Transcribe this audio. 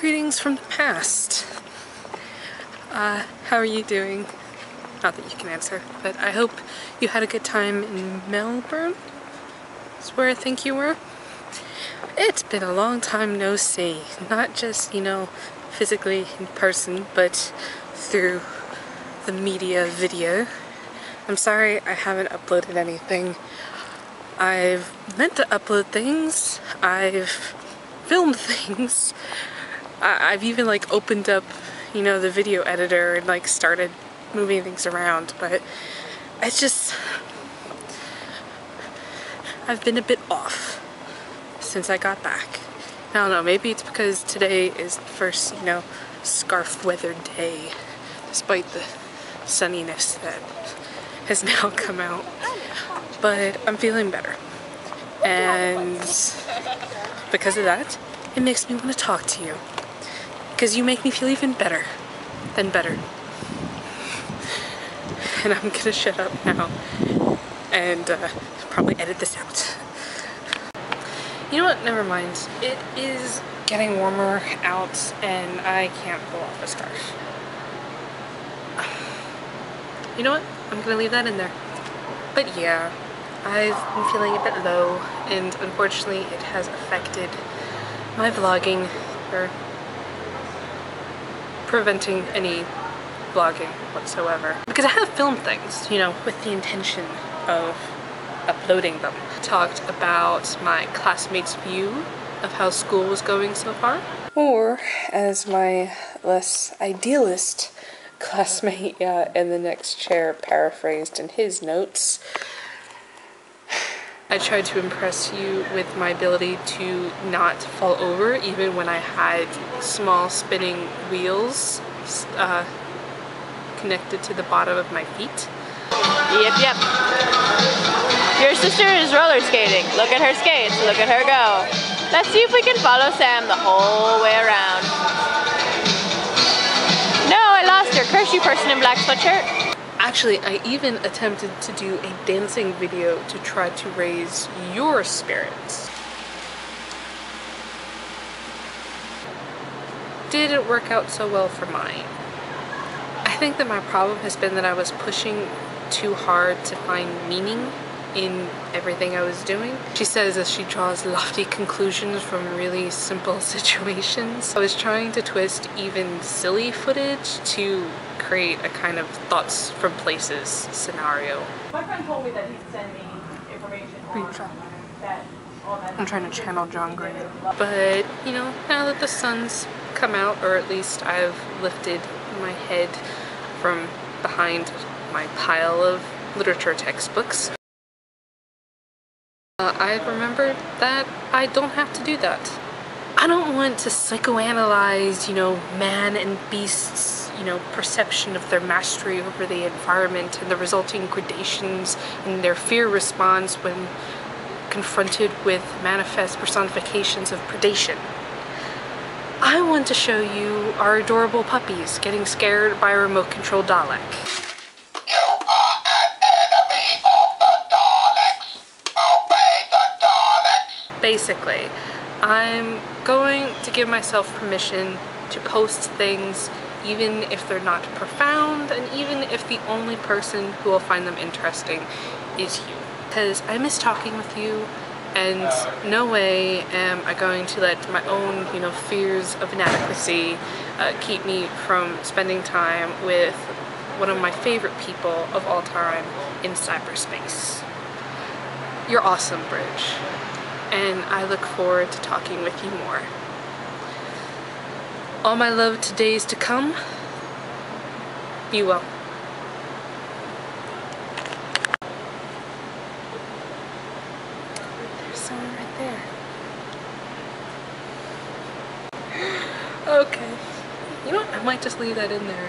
Greetings from the past. Uh, how are you doing? Not that you can answer, but I hope you had a good time in Melbourne. That's where I think you were. It's been a long time no see. Not just, you know, physically in person, but through the media video. I'm sorry I haven't uploaded anything. I've meant to upload things. I've filmed things. I I've even like opened up, you know, the video editor and like started moving things around, but it's just I've been a bit off since I got back. I don't know, maybe it's because today is the first, you know, scarf weather day, despite the sunniness that has now come out. But I'm feeling better. And because of that, it makes me want to talk to you. Because you make me feel even better than better. And I'm gonna shut up now and uh, probably edit this out. You know what? Never mind. It is getting warmer out and I can't pull off a scarf. You know what? I'm gonna leave that in there. But yeah, I've been feeling a bit low and unfortunately it has affected my vlogging or preventing any vlogging whatsoever. Because I have filmed things, you know, with the intention of uploading them. Talked about my classmates' view of how school was going so far. Or, as my less idealist classmate uh, in the next chair paraphrased in his notes, I tried to impress you with my ability to not fall over even when I had small spinning wheels uh, connected to the bottom of my feet. Yep, yep. Your sister is roller skating. Look at her skates. Look at her go. Let's see if we can follow Sam the whole way around. No, I lost her. Curse you person in black sweatshirt. Actually, I even attempted to do a dancing video to try to raise your spirits. Didn't work out so well for mine. I think that my problem has been that I was pushing too hard to find meaning in everything I was doing. She says as she draws lofty conclusions from really simple situations. I was trying to twist even silly footage to create a kind of thoughts from places scenario. My friend told me that he'd send me information on that. I'm trying to channel John Green. But, you know, now that the sun's come out, or at least I've lifted my head from behind my pile of literature textbooks, uh, I remembered that I don't have to do that. I don't want to psychoanalyze, you know, man and beasts you know, perception of their mastery over the environment and the resulting gradations in their fear response when confronted with manifest personifications of predation. I want to show you our adorable puppies getting scared by a remote control Dalek. Basically, I'm going to give myself permission to post things even if they're not profound and even if the only person who will find them interesting is you. Because I miss talking with you and no way am I going to let my own, you know, fears of inadequacy uh, keep me from spending time with one of my favorite people of all time in cyberspace. You're awesome, Bridge, and I look forward to talking with you more. All my love to days to come. Be well. There's someone right there. Okay. You know what? I might just leave that in there.